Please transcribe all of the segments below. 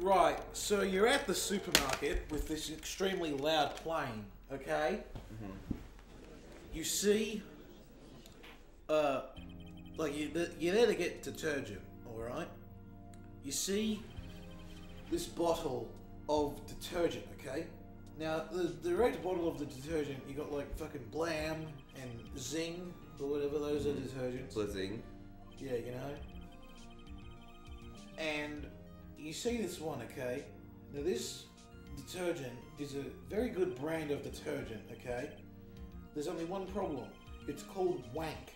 Right, so you're at the supermarket with this extremely loud plane, okay? You see, uh, like you, you're there to get detergent, alright? You see this bottle of detergent, okay? Now, the, the red bottle of the detergent, you got like fucking Blam and Zing, or whatever those are detergents. Blizzing. Yeah, you know. And you see this one, okay? Now this detergent is a very good brand of detergent, okay? There's only one problem. It's called Wank,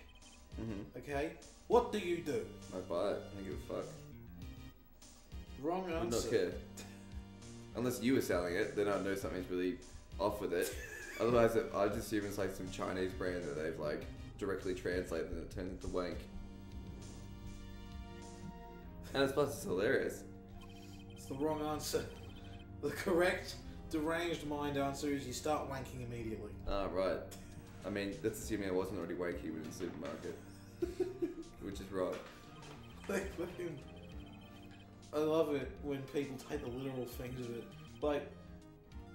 Mm-hmm. okay? What do you do? I buy it. I don't give a fuck. Wrong answer. I answer. don't care. Unless you were selling it, then I'd know something's really off with it. Otherwise, it, I'd assume it's like some Chinese brand that they've like directly translated and it turned into wank. And it's plus it's hilarious. It's the wrong answer. The correct deranged mind answer is you start wanking immediately. Ah, right. I mean, that's assuming I wasn't already wanky when in the supermarket. Which is right. Like fucking, I love it when people take the literal things of it. Like,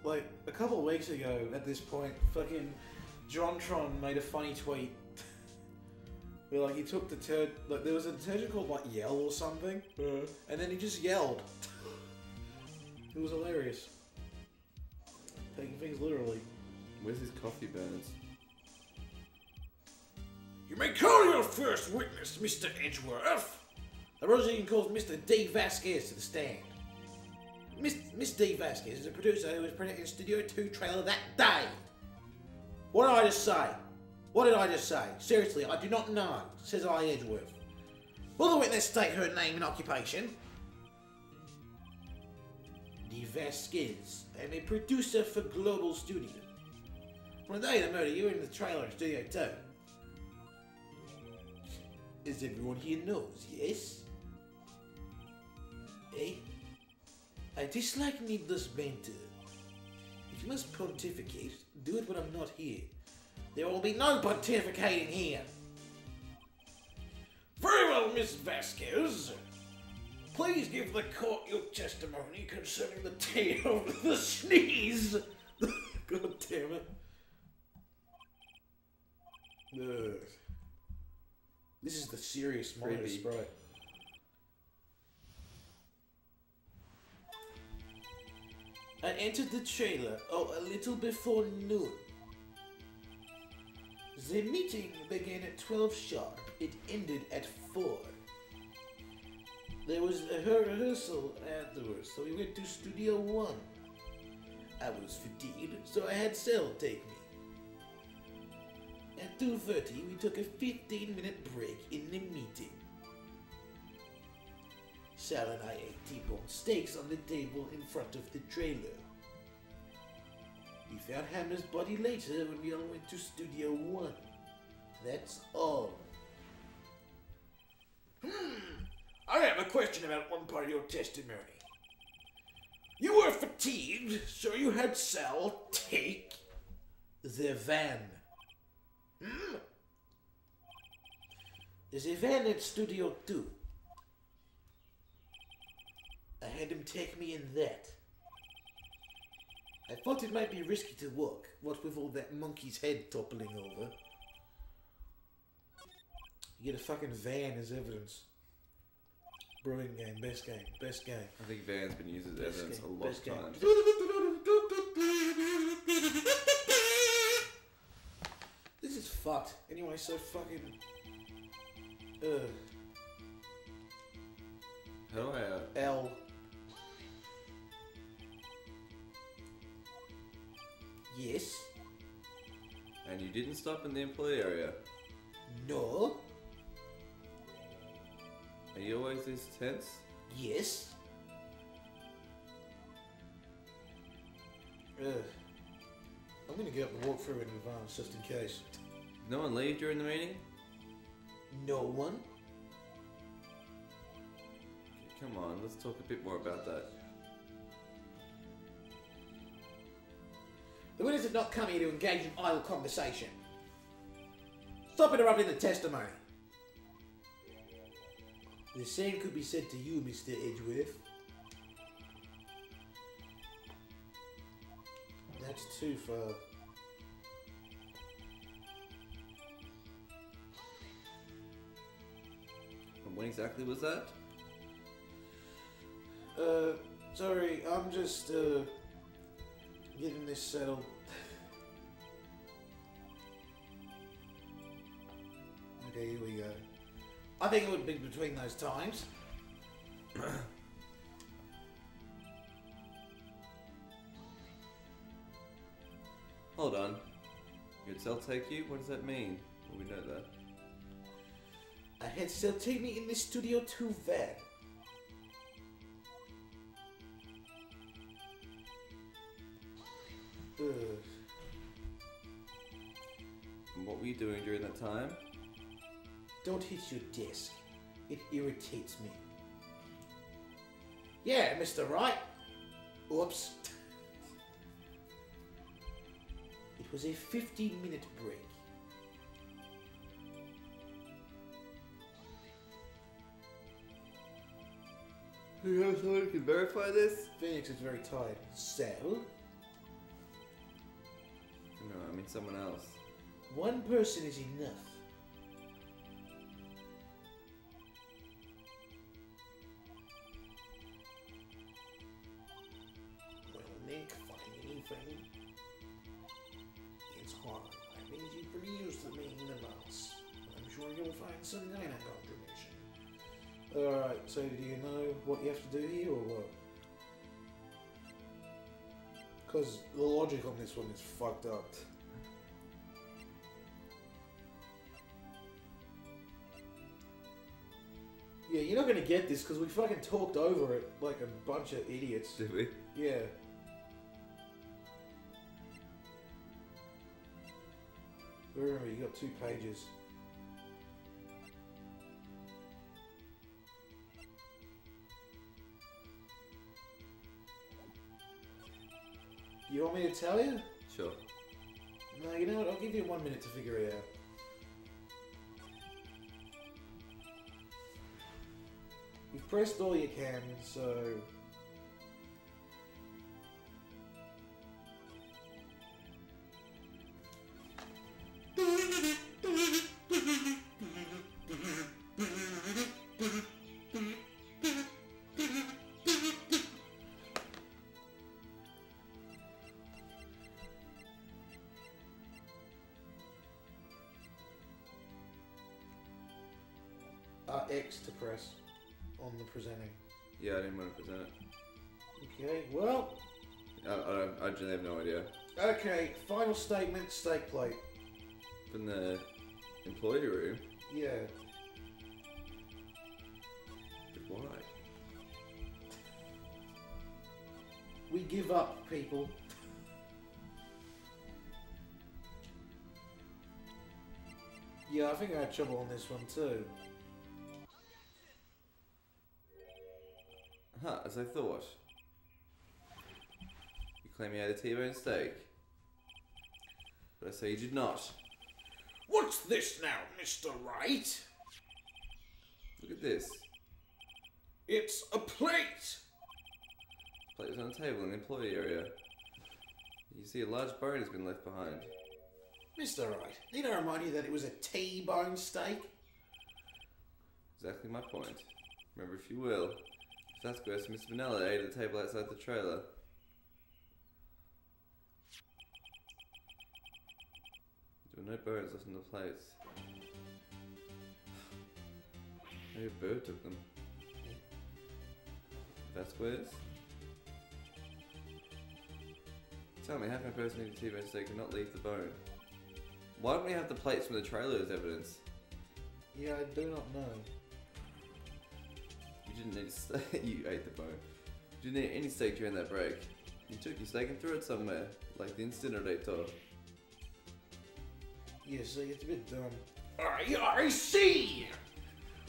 like a couple of weeks ago, at this point, fucking JonTron made a funny tweet. Where like he took the turd, like there was a detergent called like Yell or something, and then he just yelled. It was hilarious. Taking things literally. Where's his coffee burns? You may call your first witness, Mr. Edgeworth. The Rosine calls Mr. Dee Vasquez to the stand. Miss, Miss Dee Vasquez is a producer who was present in Studio 2 trailer that day. What did I just say? What did I just say? Seriously, I do not know, says I. Edgeworth. Will the witness state her name and occupation? Dee Vasquez. I'm a producer for Global Studio. The day of the murder, you in the trailer Studio 2. As everyone here knows, yes? Eh? I dislike needless banter. If you must pontificate, do it when I'm not here. There will be no pontificating here. Very well, Miss Vasquez. Please give the court your testimony concerning the tale of the sneeze. God damn it. Ugh. This is the serious Creepy. sprite. I entered the trailer, oh, a little before noon. The meeting began at 12 sharp. It ended at 4. There was a rehearsal afterwards, so we went to Studio 1. I was fatigued, so I had Sal take me. At 2.30, we took a 15-minute break in the meeting. Sal and I ate T-bone steaks on the table in front of the trailer. We found Hammer's body later when we all went to Studio One. That's all. Question about one part of your testimony. You were fatigued, so you had Sal take the van. Hmm? There's a van at Studio 2. I had him take me in that. I thought it might be risky to walk, what with all that monkey's head toppling over. You get a fucking van as evidence. Brilliant game, best game, best game. I think Van's been used as Best evidence game, a lot of times. This is fucked. Anyway, so fucking. Ugh. How do I? Uh, L. Yes. and you didn't stop in the employee area. No. Are you always this tense? Yes. Ugh. I'm gonna get up and walk through in advance just in case. No one leave during the meeting? No one. Come on, let's talk a bit more about that. The witness did not come here to engage in idle conversation. Stop interrupting the testimony. The same could be said to you, Mr. Edgeworth. That's too far. And when exactly was that? Uh, sorry, I'm just, uh, getting this settled. okay, here we go. I think it would be between those times. Hold on. Your Sal take you? What does that mean? Well, we know that. I had still take me in the studio too bad. Ugh. And what were you doing during that time? Don't hit your desk. It irritates me. Yeah, Mr. Wright. Oops. It was a 15 minute break. You have someone who can verify this? Phoenix is very tired. So, No, I mean someone else. one person is enough. Find some of contribution. Alright, so do you know what you have to do here or what? Because the logic on this one is fucked up. Yeah, you're not gonna get this because we fucking talked over it like a bunch of idiots. Did we? Yeah. Remember, you got two pages. Want me to tell you? Sure. No, you know what? I'll give you one minute to figure it out. You've pressed all you can, so. On the presenting. Yeah, I didn't want to present it. Okay, well, I, I, don't, I genuinely have no idea. okay, final statement, steak plate. From the employee room? Yeah. But why? We give up, people. Yeah, I think I had trouble on this one too. Huh, as I thought. You claim you had a T-bone steak. But I say you did not. What's this now, Mr. Wright? Look at this. It's a plate! Plate was on the table in the employee area. You see a large bone has been left behind. Mr. Wright, need I remind you that it was a T-bone steak? Exactly my point. Remember, if you will, that's gross, Mr. Manella ate at the table outside the trailer. There were no bones left in the plates. Maybe a bird took them. Vasquez? Tell me, how can a person eat a T-bone steak and not leave the bone? Why don't we have the plates from the trailer as evidence? Yeah, I do not know. You didn't steak. you ate the bone. You didn't eat any steak during that break. You took your steak and threw it somewhere, like the incinerator. Yeah, see, it's a bit dumb. I, I see!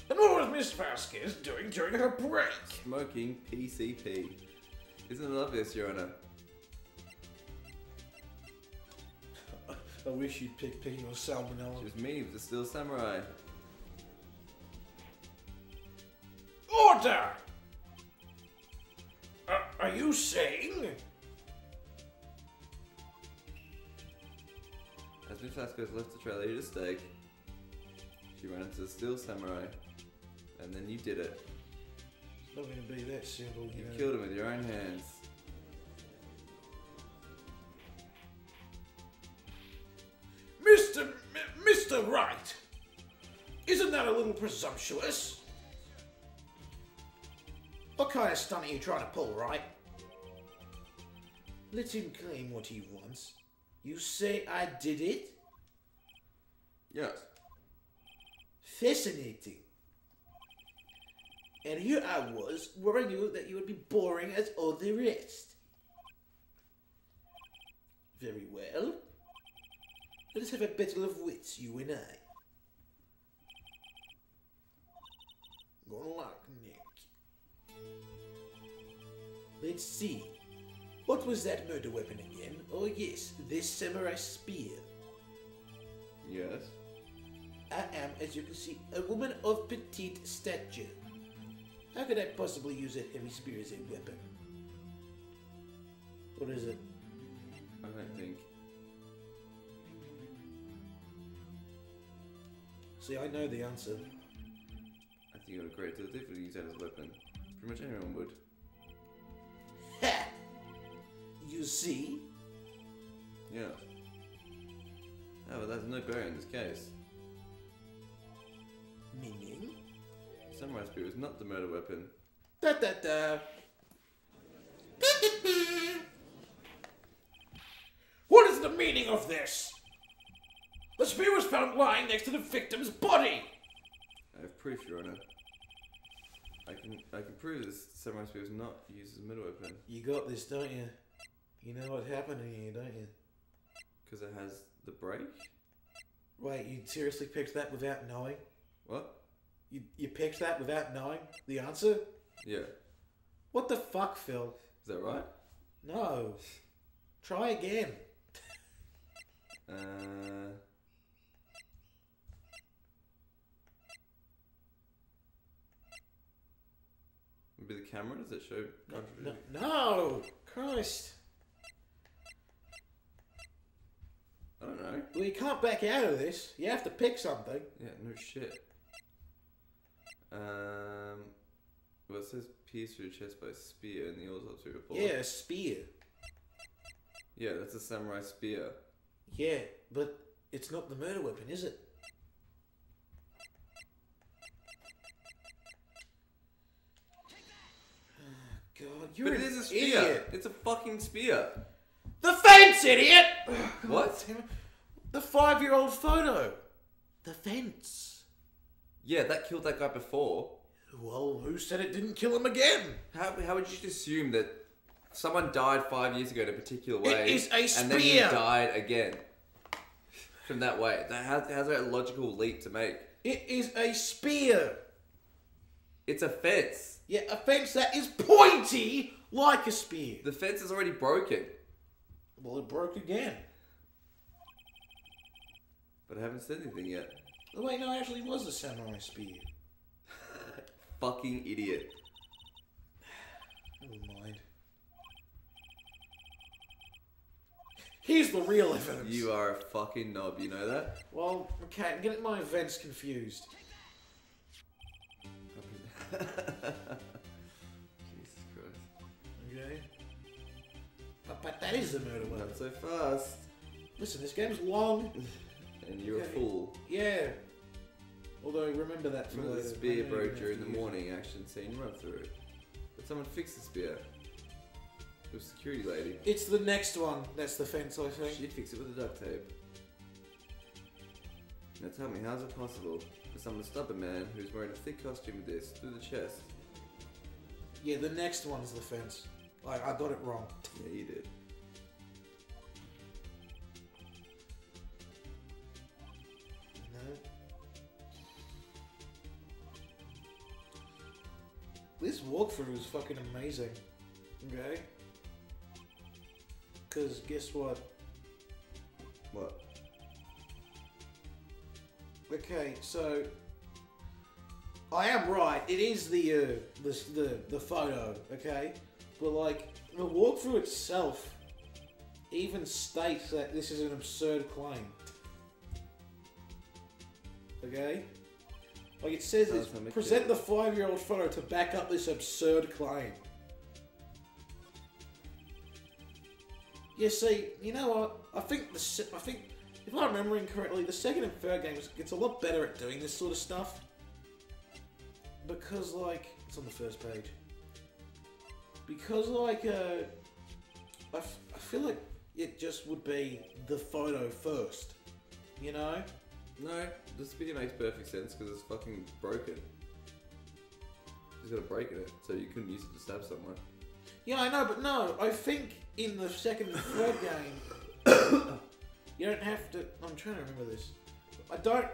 And what was Miss Vasquez doing during her break? Smoking PCP. Isn't it obvious, Your Honor? I wish you'd pick P or Salmonella. She was meaning with the Steel Samurai. Uh, are you saying? As Sasuke's left the trail eat a steak. She ran into the steel samurai, and then you did it. It's not going to be that simple, you, You know. killed him with your own hands. Mr. M- Mr. Wright! Isn't that a little presumptuous? What kind of stunt are you trying to pull, right? Let him claim what he wants. You say I did it? Yes. Fascinating. And here I was, worrying you that you would be boring as all the rest. Very well. Let us have a battle of wits, you and I. Nick. Let's see. What was that murder weapon again? Oh yes, this samurai spear. Yes. I am, as you can see, a woman of petite stature. How could I possibly use a heavy spear as a weapon? What is it? I don't think. See, I know the answer. I think you got a great deal of difficulty use that as a weapon. Pretty much anyone would. You see? Yeah. Oh, but there's no bearing in this case. Meaning? Samurai spear is not the murder weapon. Da da da. What is the meaning of this? The spear was found lying next to the victim's body. I have proof, Your Honor. I can I can prove this samurai spear is not used as a murder weapon You got this, don't you? You know what happened here, don't you? because it has the break. Wait, you seriously picked that without knowing? What? You, you picked that without knowing the answer? Yeah. What the fuck, Phil? Is that right? No. Try again. Uh. Maybe the camera does it show No, no, Christ. I don't know. Well, you can't back out of this. You have to pick something. Yeah, no shit. Um, well, it says pierced through the chest by a spear in the autopsy report. Yeah, a spear. Yeah, that's a samurai spear. Yeah, but it's not the murder weapon, is it? God, you're but it an is a spear. idiot. It's a fucking spear. The fence, idiot! What? The five-year-old photo. The fence. Yeah, that killed that guy before. Well, who said it didn't kill him again? How, how would you just assume that someone died five years ago in a particular way is a and then he spear. died again from that way? That, how, how's that a logical leap to make? It is a spear. It's a fence. Yeah, a fence that is pointy like a spear. The fence is already broken. Well, it broke again. But I haven't said anything yet. Oh, wait, no, it actually was a samurai spear. Fucking idiot. Never mind. Here's the real evidence. You are a fucking knob, you know that? Well, okay, I'm getting my events confused. But, that is the murder weapon. Not so fast. Listen, this game's long. And you're a fool. Yeah. Although, remember that Remember the spear I know you're broke during the morning action scene run through. But someone fixed the spear. Was security lady. It's the next one. That's the fence, I think. She'd fix it with the duct tape. Now tell me, how's it possible for someone to stop a man who's wearing a thick costume with this through the chest? Yeah, the next one's the fence. I, I got it wrong. Yeah, you did. No. This walkthrough is fucking amazing. Okay? Because guess what? What? Okay, so I am right. It is the uh, the the the photo. Okay, but like the walkthrough itself even states that this is an absurd claim. Okay? Like it says, it's present the five year old photo to back up this absurd claim. Yeah, see, you know what? I think the I think if I'm remembering correctly, the second and third games gets a lot better at doing this sort of stuff because, like, it's on the first page. Because, like, uh, I, f- I feel like it just would be the photo first, you know? No, the spear makes perfect sense because it's fucking broken. He's got a break in it, so you couldn't use it to stab someone. Yeah, I know, but no, I think in the second and third game, you don't have to. I'm trying to remember this. I don't.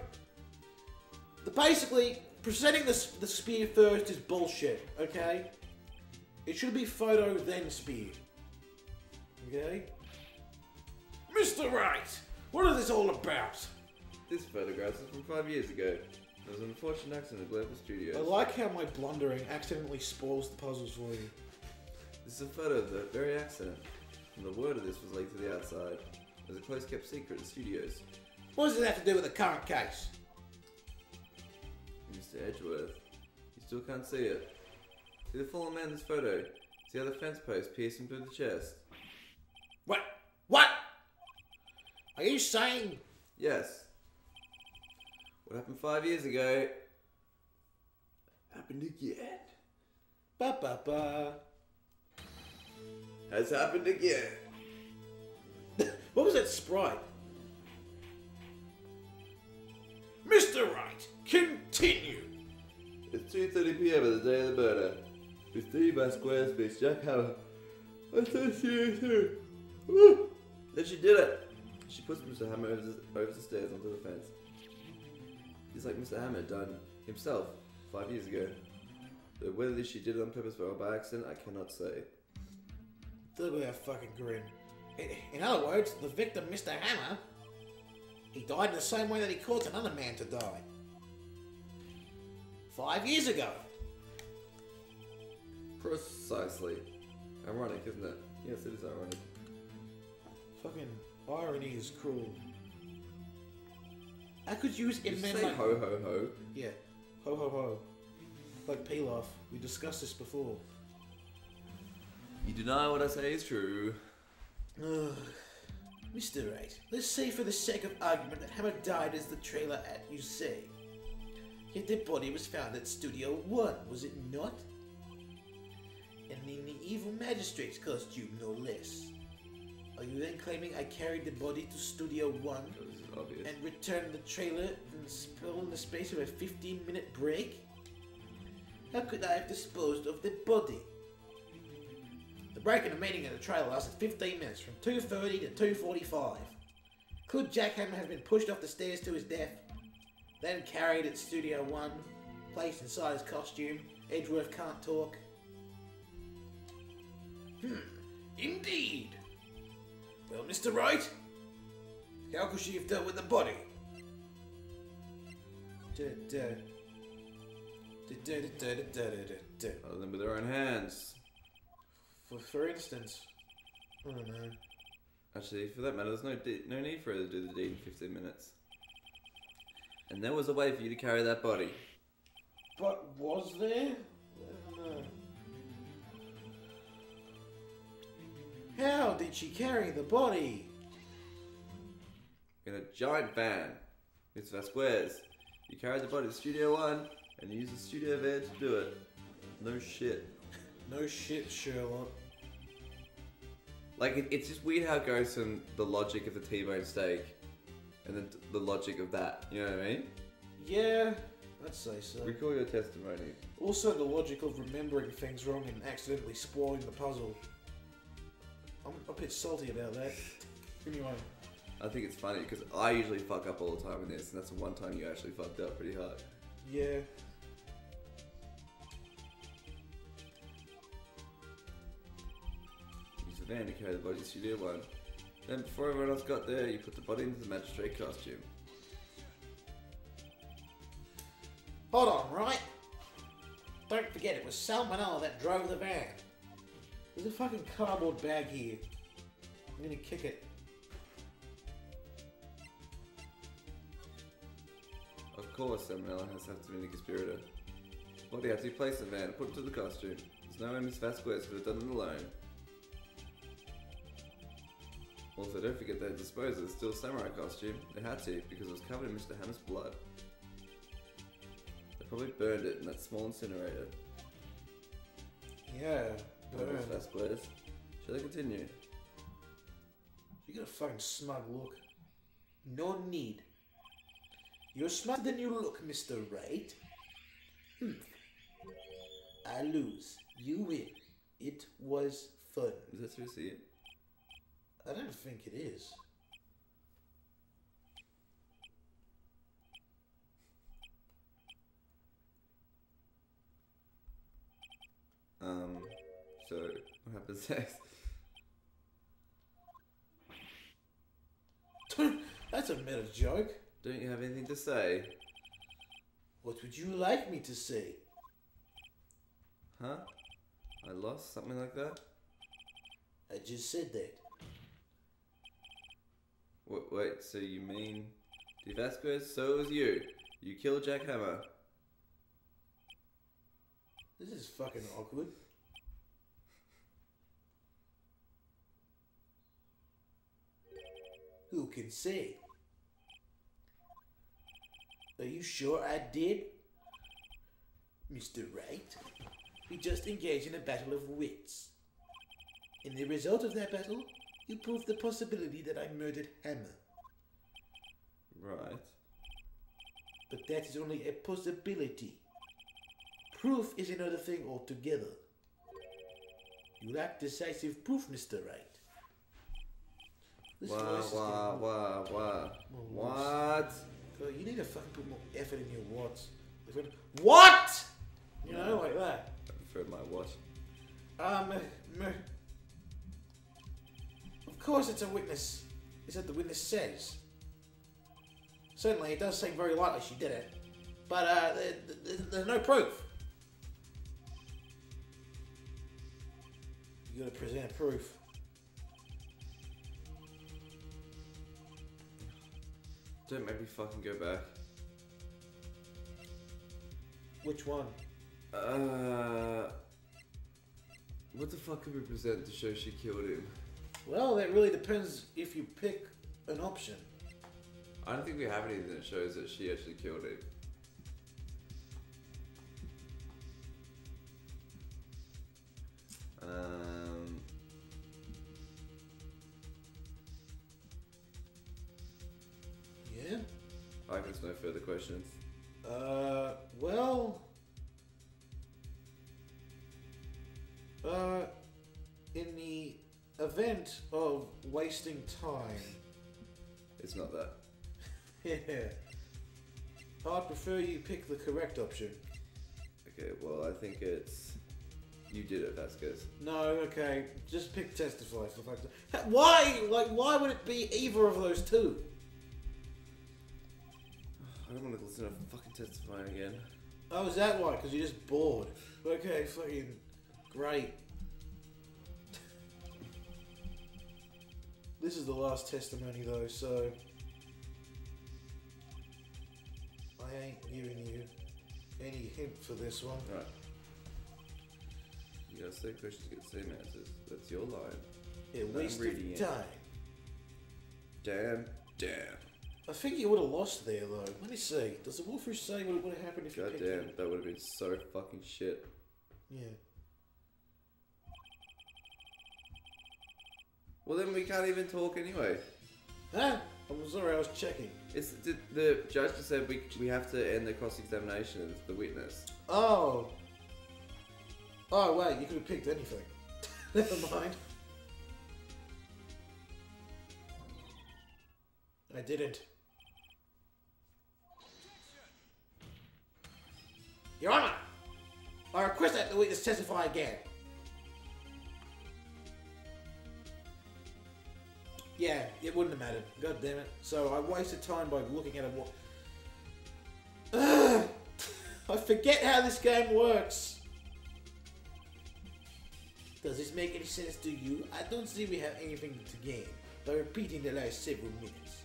The basically presenting the the spear first is bullshit. Okay, it should be photo then speed. Okay, Mr. Wright, what is this all about? This photograph is from five years ago. There was an unfortunate accident at Global Studios. I like how my blundering accidentally spoils the puzzles for you. This is a photo of the very accident. And the word of this was leaked to the outside. It was a close kept secret at the studios. What does it have to do with the current case? Mr. Edgeworth. You still can't see it. See the fallen man in this photo? See how the fence post pierced him through the chest? What? What? Are you saying Yes. What happened five years ago happened again. ba ba ba? Has happened again. What was that sprite? Mr. Wright, continue. It's 2.30 pm of the day of the murder. With Steve Vasquez meets Jack Hammer. I said she too. Woo! Then she did it. She puts Mr. Hammer over the, over the stairs onto the fence. It's like Mr. Hammer done himself five years ago. But whether she did it on purpose or by accident, I cannot say. Look at that fucking grin. In- In other words, the victim, Mr. Hammer, he died in the same way that he caused another man to die. Five years ago. Precisely. Ironic, isn't it? Yes, it is ironic. Fucking irony is cruel. I could use Did you say like ho ho ho? yeah, ho ho ho, like Pilaf. We discussed this before. You deny what I say is true. Ugh. Mr. Wright, let's say for the sake of argument that Hammer died as the trailer at you say. Yet the body was found at Studio One, was it not? And in the evil magistrate's costume, no less. Are you then claiming I carried the body to Studio One obvious. and returned the trailer in spill in the space of a 15 minute break? How could I have disposed of the body? The break in the meeting of the trailer lasted 15 minutes, from 2.30 to 2.45. Could Jack Hammer have been pushed off the stairs to his death, then carried at Studio 1, placed inside his costume? Edgeworth can't talk. Hmm, indeed. Well, Mr. Wright, how could she have dealt with the body? Other than with their own hands. For, for instance, I don't know. Actually, for that matter, there's no no need for her to do the deed in 15 minutes. And there was a way for you to carry that body. But was there? I don't know. How did she carry the body? In a giant van. Miss Vasquez. You carried the body to Studio One and you used the studio van to do it. No shit. No shit, Sherlock. Like, it, it's just weird how it goes from the logic of the T-bone steak and then the logic of that. You know what I mean? Yeah, I'd say so. Recall your testimony. Also, the logic of remembering things wrong and accidentally spoiling the puzzle. I'm a bit salty about that. Anyway, I think it's funny because I usually fuck up all the time in this, and that's the one time you actually fucked up pretty hard. yeah. Use the van to carry the body to Studio One. Then, before everyone else got there, you put the body into the magistrate costume. Hold on, right? Don't forget, it was Sal Manella that drove the van. There's a fucking cardboard bag here. I'm gonna kick it. Of course Sal Manella has to have been a conspirator. Body had to be placed in the van and put into the costume. There's no way Miss Vasquez could have done it alone. Also, don't forget they disposed of the Steel Samurai costume. They had to, because it was covered in Mr. Hammer's blood. They probably burned it in that small incinerator. Yeah, Burn. Vasquez. Shall I continue? You got a fucking smug look. No need. You're smarter than you look, Mr. Wright. Hmm. I lose. You win. It was fun. Is that seriously it? I don't think it is. Um, so, what happens next? That's a meta joke. Don't you have anything to say? What would you like me to say? Huh? I lost? Something like that? I just said that. Wait, wait so you mean... Dee Vasquez, so it was you. You killed Jack Hammer. This is fucking awkward. Who can say? Are you sure I did? Mr. Wright, we just engaged in a battle of wits. In the result of that battle, you proved the possibility that I murdered Hammer. Right. But that is only a possibility. Proof is another thing altogether. You lack decisive proof, Mr. Wright. This Wow, voice is wow, getting- wow, wow. More What? Oh, you need to fucking put more effort in your words. What? You know, like that. I prefer my watch. Um, of course it's a witness. Is that the witness says? Certainly, it does seem very likely she did it. But, uh, there, there, there's no proof. You gotta present proof. Don't make me fucking go back. Which one? Uh... What the fuck can we present to show she killed him? Well, that really depends if you pick an option. I don't think we have anything that shows that she actually killed him. Uh, well, uh, in the event of wasting time, It's not that. yeah, I'd prefer you pick the correct option. Okay, well, I think it's. You did it, Vasquez. No, okay, just pick testify for fact. Why? Like, why would it be either of those two? I don't want to listen to fucking testifying again. Oh, is that why? Because you're just bored. Okay, fucking great. This is the last testimony, though, so I ain't giving you any hint for this one. Right. You gotta say questions, get the same answers. That's your line. Yeah, waste reading of it. time. Damn, damn. I think you would have lost there, though. Let me see. Does the Wolfish say what would have happened if you God picked damn, it? that would have been so fucking shit. Yeah. Well, then we can't even talk anyway. Huh? I'm sorry, I was checking. It's the, the judge just said we, we have to end the cross examination of the witness. Oh. Oh, wait, you could have picked anything. Never mind. I didn't. Your Honor, I request that the witness testify again. Yeah, it wouldn't have mattered. God damn it. So I wasted time by looking at a. Ugh, I forget how this game works. Does this make any sense to you? I don't see we have anything to gain by repeating the last several minutes.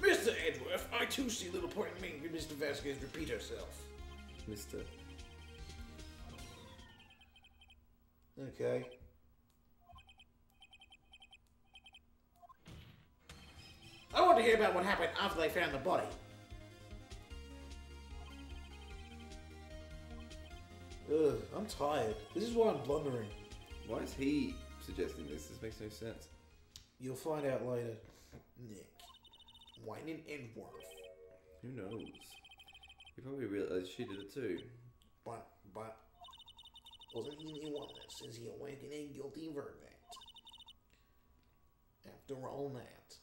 Mr. Edgeworth, I too see little point in making Mr. Vasquez repeat herself. Mister. Okay. I want to hear about what happened after they found the body. Ugh, I'm tired. This is why I'm blundering. Why is he suggesting this? This makes no sense. You'll find out later. Nick. Whining Edgeworth. Who knows? You probably realised she did it too. But, but, wasn't he the one that says he awakened a guilty verdict? After all that.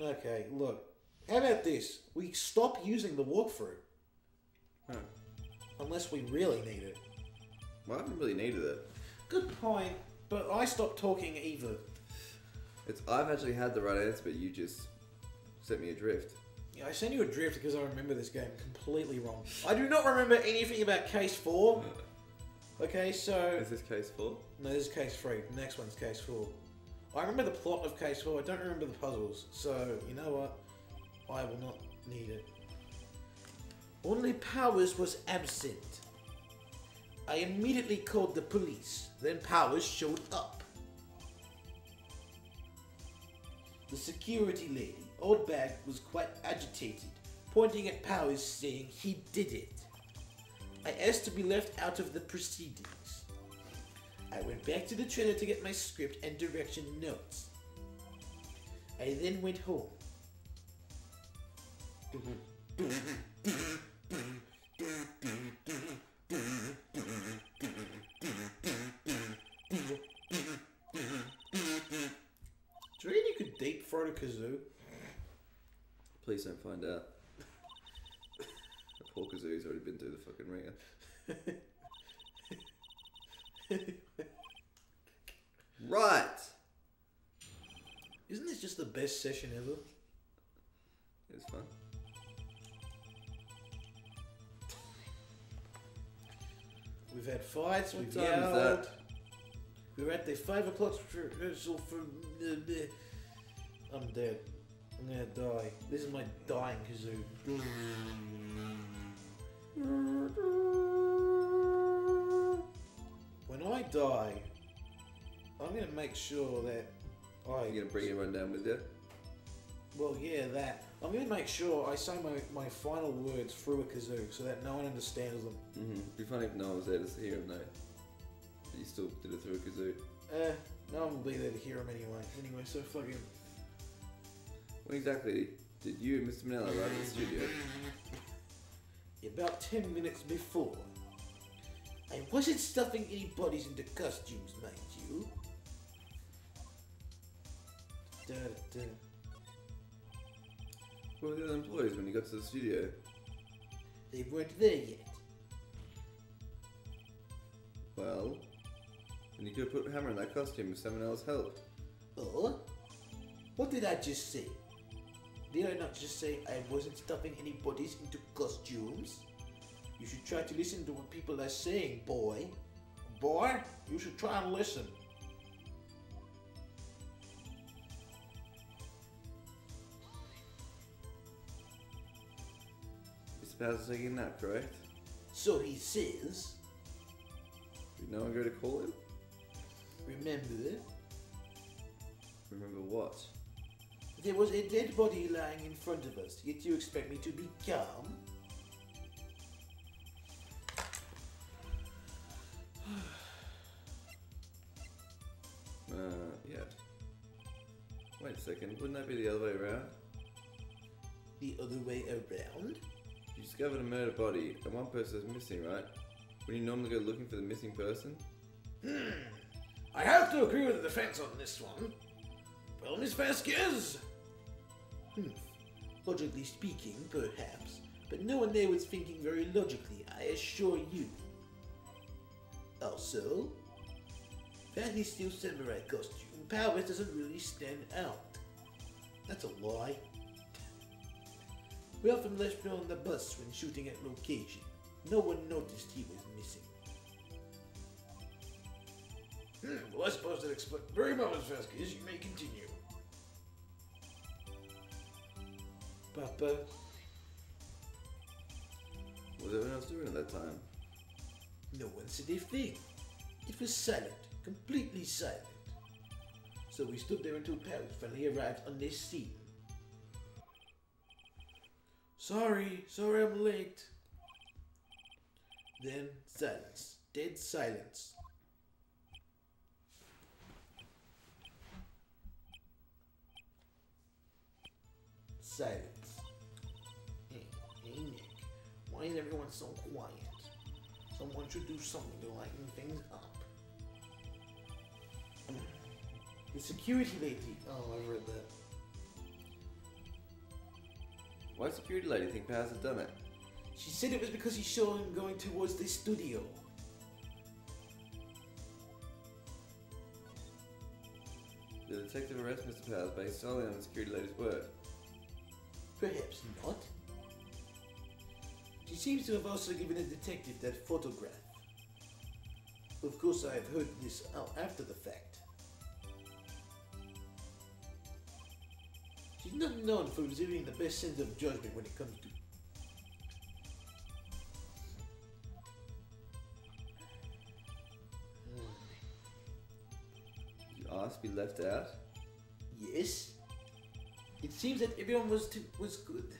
Okay, look. How about this? We stop using the walkthrough. Huh. Unless we really need it. Well, I haven't really needed it. Good point, but I stopped talking either. It's I've actually had the right answer, but you just set me adrift. Yeah, I sent you adrift because I remember this game completely wrong. I do not remember anything about case four. Okay, so Is this case four? no, this is case three. The next one's case four. I remember the plot of case four. I don't remember the puzzles. So you know what? I will not need it. Only Powers was absent. I immediately called the police. Then Powers showed up. The security lady, old bag, was quite agitated, pointing at Powers saying he did it. I asked to be left out of the proceedings. I went back to the trailer to get my script and direction notes. I then went home. Do you reckon you could throat a kazoo? Please don't find out. Poor Kazoo's already been through the fucking ringer. right! Isn't this just the best session ever? It's fun. We've had fights, What we've time yelled. that? We were at the five o'clock rehearsal for. I'm dead. I'm gonna die. This is my dying kazoo. When I die, I'm gonna make sure that I. You're gonna bring everyone down with you? Well, yeah, that. I'm gonna make sure I say my, my final words through a kazoo so that no one understands them. Mm-hmm. It'd be funny if no one was there to hear him, though. But you still did it through a kazoo. Eh, no one will be there to hear them anyway. Anyway, so fucking. When exactly did you and Mr. Manella arrive at the studio? About 10 minutes before. I wasn't stuffing any bodies into costumes, mind you. Da, da. Where were the other employees when you got to the studio? They weren't there yet. Well, then you could have put a Hammer in that costume with someone else helped. Oh? What did I just say? Did I not just say I wasn't stuffing any bodies into costumes? You should try to listen to what people are saying, boy. Boy, you should try and listen. Is taking a nap, correct? So he says, Did no one go to call him? remember, Remember what? There was a dead body lying in front of us, yet you expect me to be calm? Uh, yeah. Wait a second, wouldn't that be the other way around? The other way around? You discovered a murder body and one person is missing, right? Wouldn't you normally go looking for the missing person? Hmm. I have to agree with the defense on this one. Well, Miss Vasquez. Hmm. Logically speaking, perhaps, but no one there was thinking very logically, I assure you. Also, that is Steel Samurai costume. Powers doesn't really stand out. That's a lie. We often left him on the bus when shooting at location. No one noticed he was missing. Hmm, well, I suppose that explains. Very Miss Vasquez. You may continue. Papa. What was everyone else doing at that time? No one said a thing. It was silent, completely silent. So we stood there until Paris finally arrived on this scene. Sorry, sorry I'm late. Then silence, dead silence. Silence. Why is everyone so quiet? Someone should do something to lighten things up. The security lady. Oh, I read that. Why security lady think Powers had done it? She said it was because he saw him going towards the studio. The detective arrests Mr. Powers based solely on the security lady's word. Perhaps not. She seems to have also given the detective that photograph. Of course, I have heard this out after the fact. She's not known for exhibiting the best sense of judgment when it comes to. You asked to be left out? Yes. It seems that everyone was too, was good.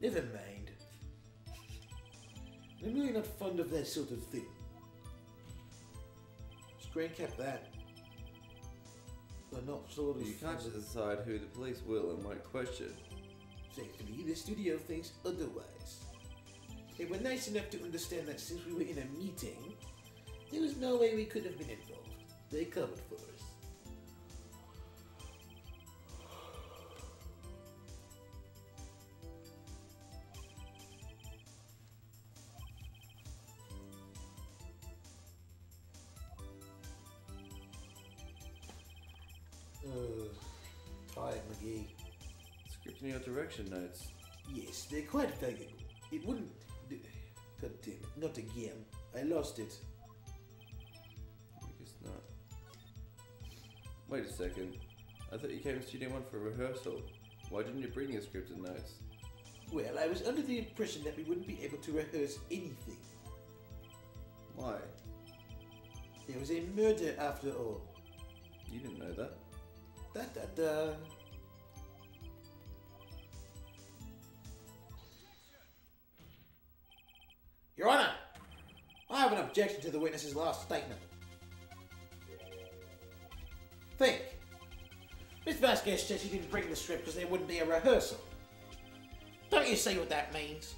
Never mind. I'm really not fond of that sort of thing. Screen cap that. But not sort of. You can't just decide who the police will and won't question. Thankfully, the studio thinks otherwise. They were nice enough to understand that since we were in a meeting, there was no way we could have been involved. They covered for us. Uh, tired, McGee. Scripting your direction notes. Yes, they're quite valuable. It wouldn't. God damn it, not again. I lost it. I guess not. Wait a second. I thought you came to Studio One for a rehearsal. Why didn't you bring your scripted notes? Well, I was under the impression that we wouldn't be able to rehearse anything. Why? There was a murder after all. You didn't know that. Da da da. Your Honor, I have an objection to the witness's last statement. Think. Miss Vasquez said she didn't bring the script because there wouldn't be a rehearsal. Don't you see what that means?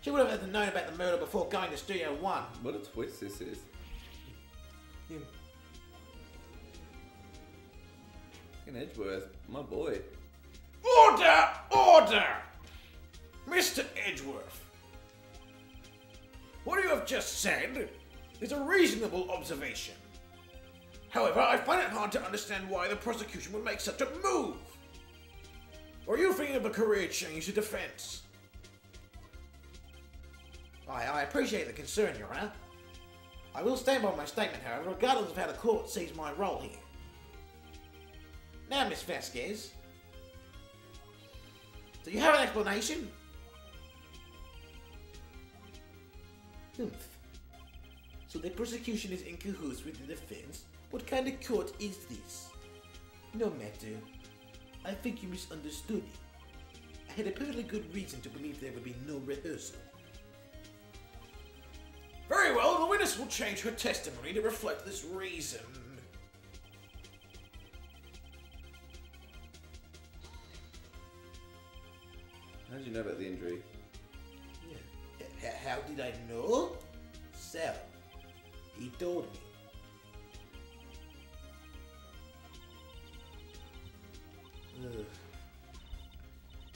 She would have known about the murder before going to Studio One. What a twist this is. You Edgeworth, my boy. Order! Order! Mr. Edgeworth, what you have just said is a reasonable observation. However, I find it hard to understand why the prosecution would make such a move. Are you thinking of a career change to defense? I, I appreciate the concern, Your Honor. I will stand by my statement, however, regardless of how the court sees my role here. Now, Miss Vasquez, do you have an explanation? Humph. So the prosecution is in cahoots with the defense? What kind of court is this? No matter. I think you misunderstood me. I had a perfectly good reason to believe there would be no rehearsal. Very well, the witness will change her testimony to reflect this reason. Did you know about the injury? Yeah. How did I know? Sal. He told me. Ugh.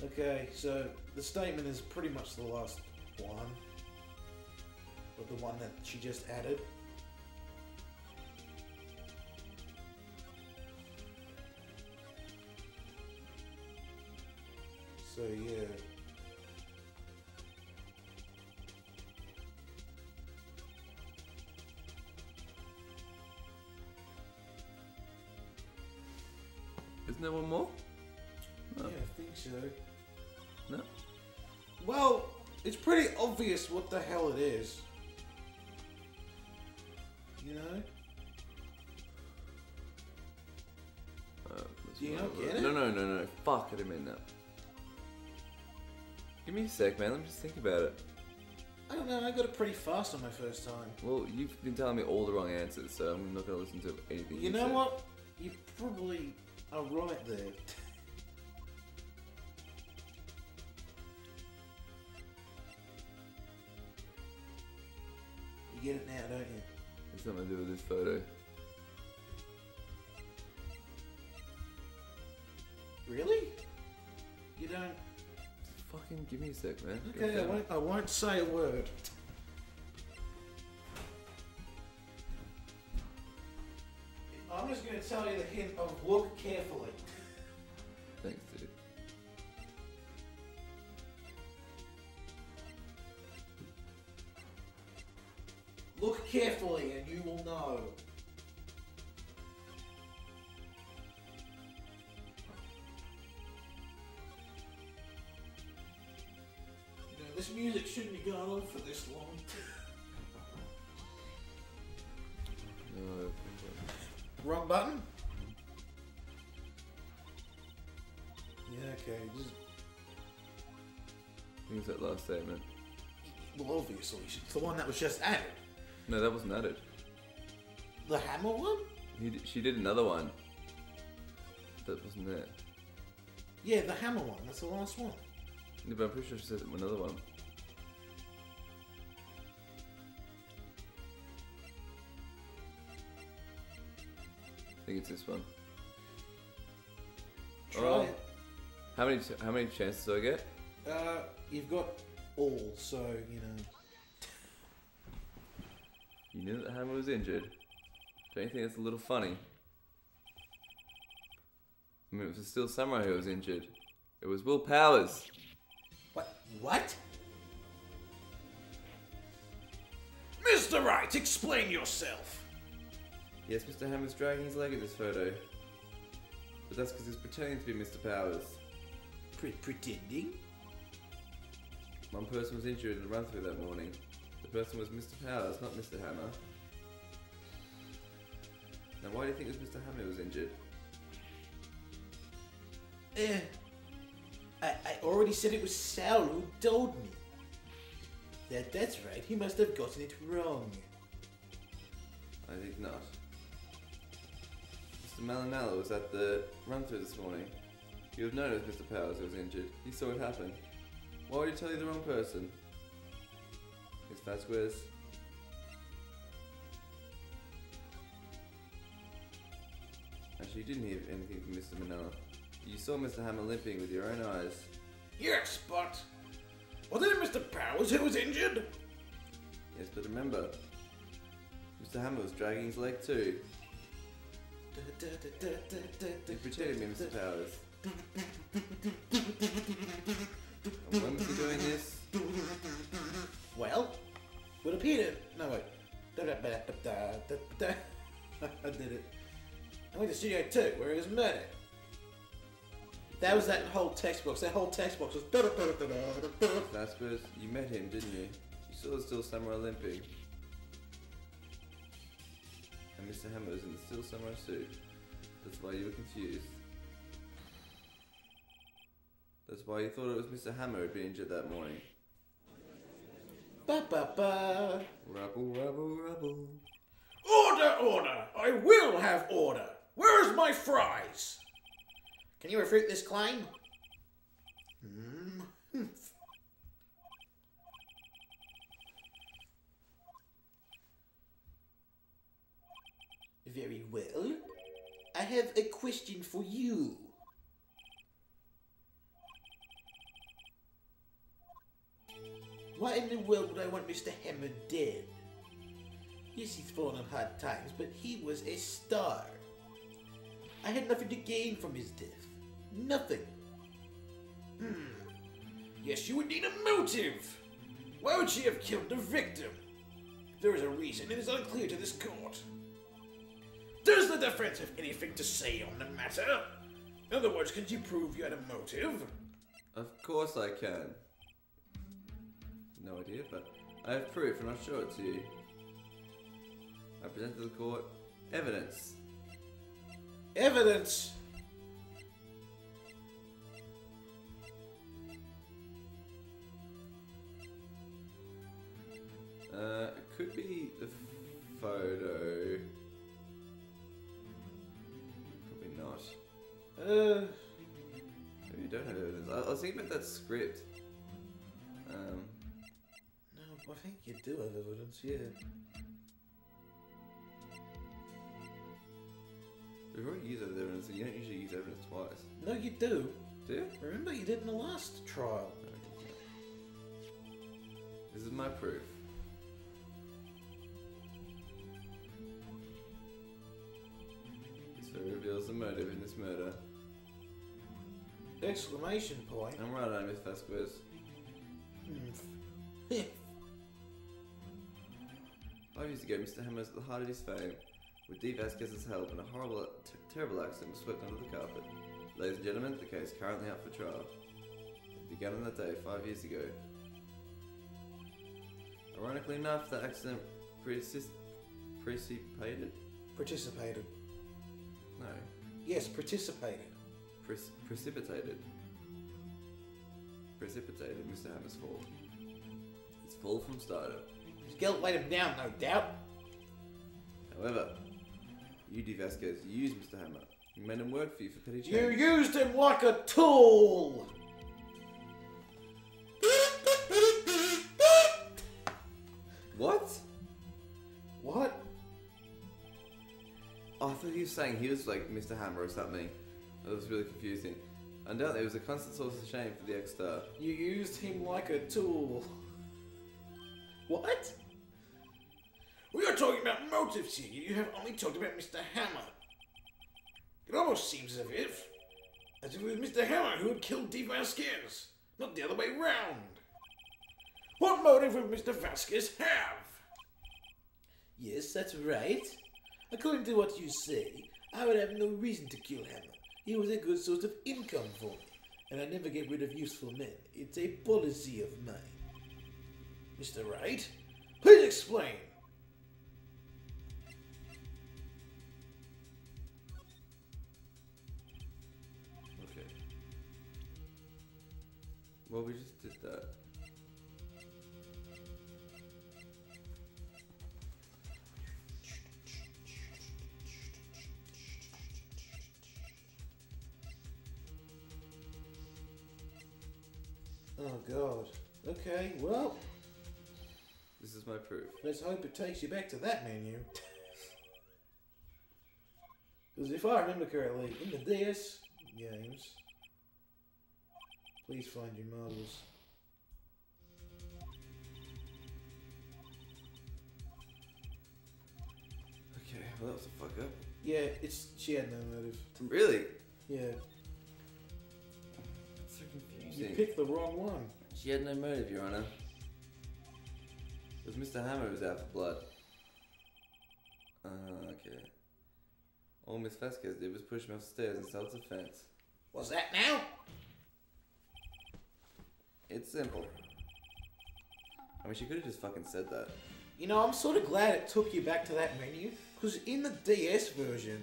Okay, so the statement is pretty much the last one. but the one that she just added. So yeah. There's no one more? Yeah, I think so. No? Well, it's pretty obvious what the hell it is. You know? Uh, Do you not get it? No, no, no, no. Fuck, I didn't mean that. Give me a sec, man. Let me just think about it. I don't know, I got it pretty fast on my first time. Well, you've been telling me all the wrong answers, so I'm not going to listen to anything You know said. what? You probably are right there. You get it now, don't you? It's something to do with this photo. Really? You don't. Fucking give me a sec, man. Okay, I won't, I won't say a word. Going to tell you the hint of look carefully. Thanks, dude. Look carefully and you will know. You know, this music shouldn't be going on for this long. That last statement. well, obviously, it's the one that was just added. No, that wasn't added. The hammer one? He d- she did another one. That wasn't there. Yeah, the hammer one. That's the last one. No, but I'm pretty sure she said another one. I think it's this one. Try Oh. it. How many ch- how many chances do I get? Uh, you've got all, so you know. You knew that hammer was injured. Don't you think that's a little funny? I mean, it was Steel Samurai who was injured. It was Will Powers. What? What? Mr. Wright, explain yourself. Yes, Mr. Hammer's dragging his leg in this photo. But that's because he's pretending to be Mr. Powers. Pre- pretending? One person was injured in a run through that morning. The person was Mr. Powers, not Mr. Hammer. Now, why do you think it was Mr. Hammer who was injured? Eh. I, I already said it was Sal who told me. That that's right. He must have gotten it wrong. I think not. Mr. Manella was at the run through this morning. He would have known it was Mr. Powers who was injured. He saw it happen. Why would he tell you the wrong person? It's Vasquez. Actually, you didn't hear anything from Mr. Manella. You saw Mr. Hammer limping with your own eyes. Yes, but wasn't it Mr. Powers who was injured? Yes, but remember, Mr. Hammer was dragging his leg too. He pretended to be Mr. Powers. No, wait. I did it. I went to Studio 2, where he was murdered. That was that whole text box. That whole text box was. Vasquez, you met him, didn't you? You saw the Steel Samurai limping. And Mr. Hammer was in the Steel Samurai suit. That's why you were confused. That's why you thought it was Mr. Hammer who'd been injured that morning. Ba ba ba. Rubble, rubble, rubble. Order, order! I will have order! Where's my fries? Can you refute this claim? Hmm. Very well. I have a question for you. Why in the world would I want Mr. Hammer dead? Yes, he's fallen on hard times, but he was a star. I had nothing to gain from his death. Nothing. Hmm. Yes, you would need a motive. Why would she have killed the victim? There is a reason. It is unclear to this court. Does the defense have anything to say on the matter? In other words, can you prove you had a motive? Of course I can. No idea, but I have proof and I'll show it to you. I present to the court evidence. Evidence! Uh, it could be the photo. Probably not. Uh, Maybe you don't have evidence. I, I was thinking about that script. I think you do have evidence, yeah. we've already used evidence, you don't usually use evidence twice. No, you do. Do you? Remember, you did in the last trial. This is my proof. This photo reveals the motive in this murder. Exclamation point. I'm right on Miss Vasquez. Hmm. Five years ago, Mr. Hammer was at the heart of his fame. With Dee Vasquez's help and a horrible, t- terrible accident was swept under the carpet. Ladies and gentlemen, the case currently up for trial. It began on that day five years ago. Ironically enough, the accident precis- precipitated. Participated. No, Yes, participated. pre- precipitated. Precipitated Mr. Hammer's fall. His fall from stardom. His guilt weighed him down, no doubt. However, you, Dee Vasquez, you used Mr. Hammer. You made him work for you for petty change. You used him like a tool! What? What? Oh, I thought you were saying he was like Mr. Hammer or something. That was really confusing. Undoubtedly, it was a constant source of shame for the ex-star. You used him like a tool. What? We are talking about motives here. You have only talked about Mr. Hammer. It almost seems as if, as if it was Mr. Hammer who had killed Dee Vasquez, not the other way round. What motive would Mr. Vasquez have? Yes, that's right. According to what you say, I would have no reason to kill Hammer. He was a good source of income for me, and I never get rid of useful men. It's a policy of mine. Mr. Wright, please explain. Okay. Well, we just did that. Oh, God. Okay, well, This is my proof. let's hope it takes you back to that menu. Because if I remember correctly, in the DS games, please find your marbles. Okay, well, that was a fuck up. Yeah, it's she had no motive. Really? Yeah, That's so you confusing. picked the wrong one. She had no motive, Your Honor. Was Mr. Hammer was out for blood. Uh, okay. All Miss Vasquez did was push him off the stairs in self-defense. What's that now? It's simple. I mean, she could have just fucking said that. You know, I'm sort of glad it took you back to that menu, because in the DS version,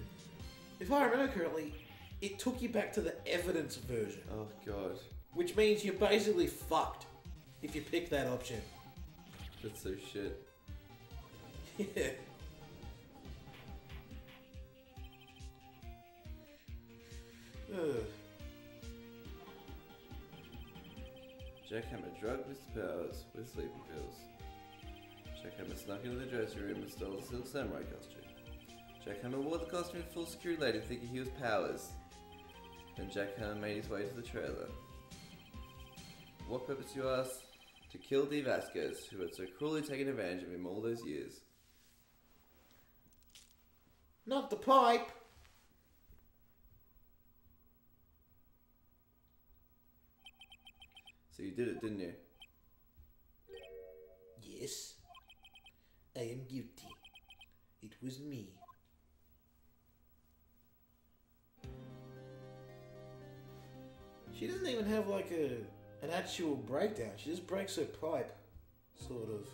if I remember correctly, it took you back to the evidence version, Oh god, which means you're basically fucked if you pick that option. That's so shit. Yeah. Ugh. Jack Hammer drugged Mr. Powers with sleeping pills. Jack Hammer snuck into the dressing room and stole the Steel Samurai costume. Jack Hammer wore the costume in full security later thinking he was Powers. Then Jack Hammer made his way to the trailer. What purpose, you ask? To kill Dee Vasquez, who had so cruelly taken advantage of him all those years. Not the pipe. So you did it, didn't you? Yes. I am guilty. It was me. She doesn't even have like a an actual breakdown. She just breaks her pipe, sort of.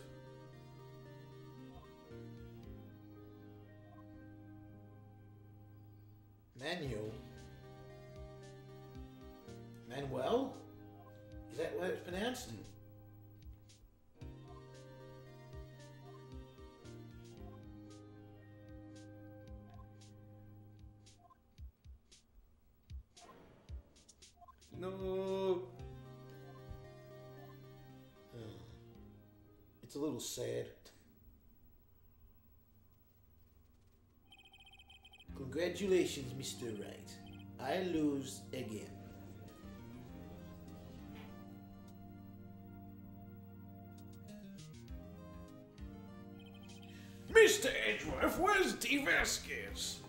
Manuel. Little sad. Congratulations, Mr. Wright. I lose again. Mr. Edgeworth, where's Dee Vasquez?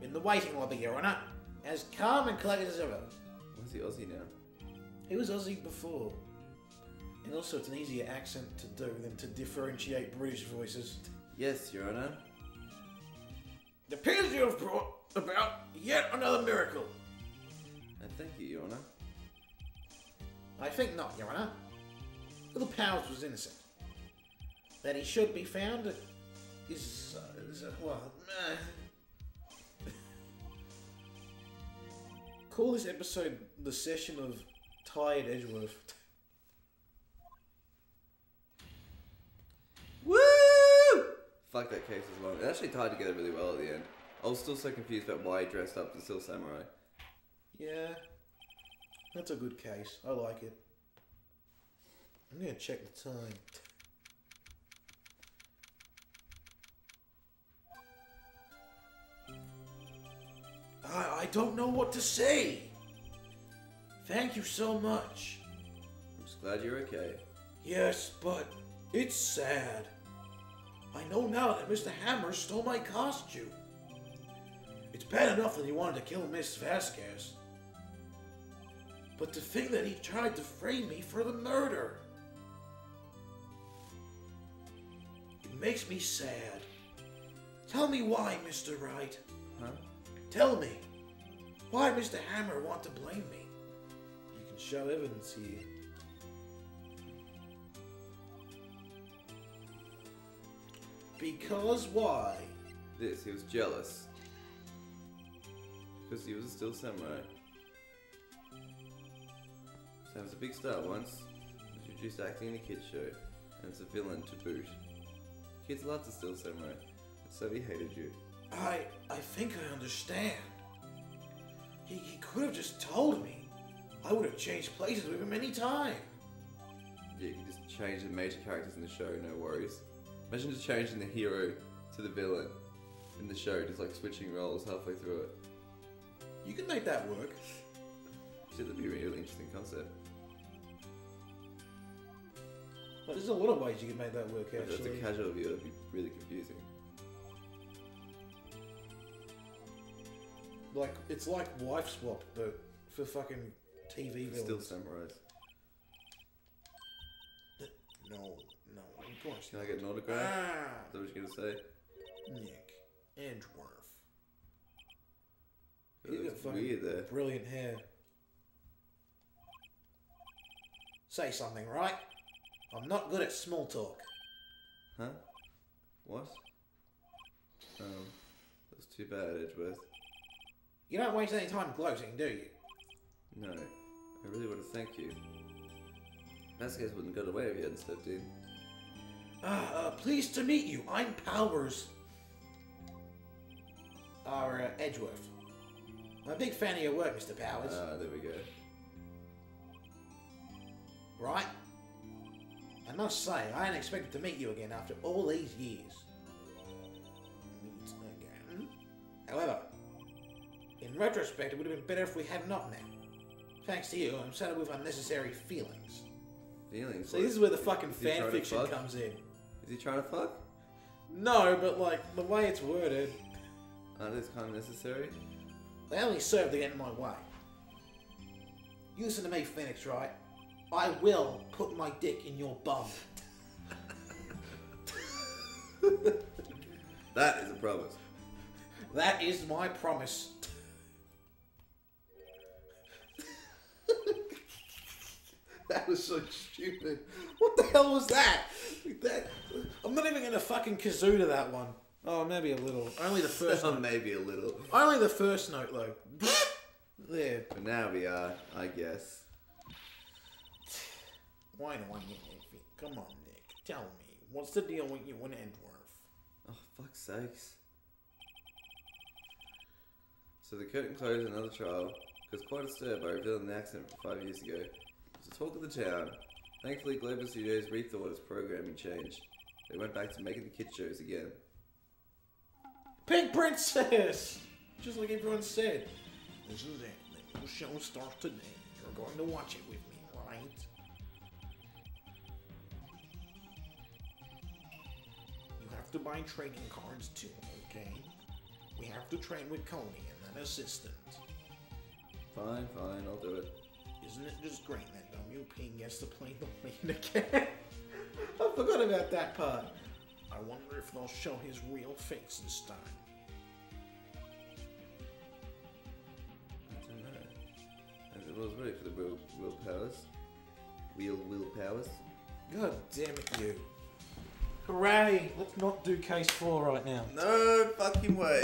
In the waiting lobby, Your Honor. As calm and collected as ever. Why's he Aussie now? He was Aussie before. And also, it's an easier accent to do than to differentiate British voices. Yes, Your Honor. It appears you have brought about yet another miracle. And thank you, Your Honor. I think not, Your Honor. Little Powers was innocent. That he should be found is, uh, is uh, well, uh, Call this episode the session of Tired Edgeworth. Fuck that case as long. It actually tied together really well at the end. I was still so confused about why he dressed up as Steel Samurai. Yeah, that's a good case. I like it. I'm gonna check the time. I, I don't know what to say. Thank you so much. I'm just glad you're okay. Yes, but it's sad. I know now that Mr. Hammer stole my costume. It's bad enough that he wanted to kill Miss Vasquez. But to think that he tried to frame me for the murder. It makes me sad. Tell me why, Mr. Wright. Huh? Tell me. Why Mr. Hammer want to blame me? You can show evidence here. Because why? This, he was jealous. Because he was Steel Samurai. Sam was a big star once. Was introduced acting in a kids show, and as a villain to boot. Kids loved to Steel Samurai, so he hated you. I I think I understand. He, he could have just told me. I would have changed places with him any time. Yeah, you can just change the major characters in the show, no worries. Imagine just changing the hero to the villain in the show, just like switching roles halfway through it. You can make that work. Shit, that'd be a really interesting concept. But there's a lot of ways you can make that work If that's a casual view, it'd be really confusing. Like it's like wife swap, but for fucking TV Still villains. samurais. No, course. Can I get an autograph? Ah, Is that what you're gonna say? Nick Edgeworth. He's fucking weird there. Brilliant hair. Say something, right? I'm not good at small talk. Huh? What? Um, that was too bad, Edgeworth. You don't waste any time gloating, do you? No, I really want to thank you. Vasquez wouldn't got away if you hadn't stepped in. Ah, uh, pleased to meet you. I'm Powers. Or uh, Edgeworth. I'm a big fan of your work, Mr. Powers. Ah, there we go. right? I must say, I hadn't expected to meet you again after all these years. Meet again. However, in retrospect, it would have been better if we had not met. Thanks to you, I'm saddled with unnecessary feelings. Feelings. See, this is where the fucking fan fiction fuck? comes in. Is he trying to fuck? No, but like the way it's worded, Aren't these kind of necessary? they only serve to get in my way. You listen to me, Phoenix Wright? I will put my dick in your bum. That is a promise. That is my promise. that was so stupid. What the hell was that? That I'm not even gonna fucking kazoo to that one. Oh, maybe a little. Only the first note. maybe a little. Only the first note though. There. But now we are, I guess. Why do I get anything? Come on, Nick. Tell me. What's the deal with you and Edgeworth? Oh, fuck's sakes. So the curtain closed another trial because quite a stir by revealing the accident from five years ago. It was the talk of the town. Thankfully, Global Studios rethought its programming change. They went back to making the kid shows again. Pink Princess! Just like everyone said. This is it. The new show starts today. You're going to watch it with me, right? You have to buy training cards too, okay? We have to train with Coney and that assistant. Fine, fine, I'll do it. Isn't it just great that WP gets to play the lead again? I forgot about that part. I wonder if they'll show his real face this time. I don't know. As it was ready for the real, real powers. Real will powers. God damn it, you. Hooray! Let's not do case four right now. No fucking way.